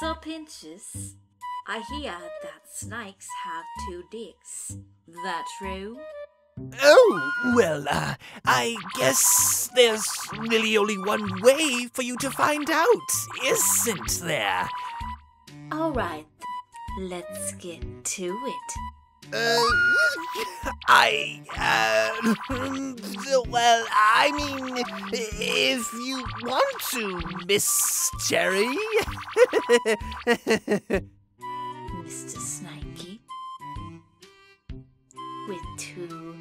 So, Pentious, I hear that snakes have two dicks. That true? Oh, well, uh, I guess there's really only one way for you to find out, isn't there? Alright, let's get to it. Uh, I, uh, well, I mean, if you want to, Miss Cherri. Mr. Snakey. With two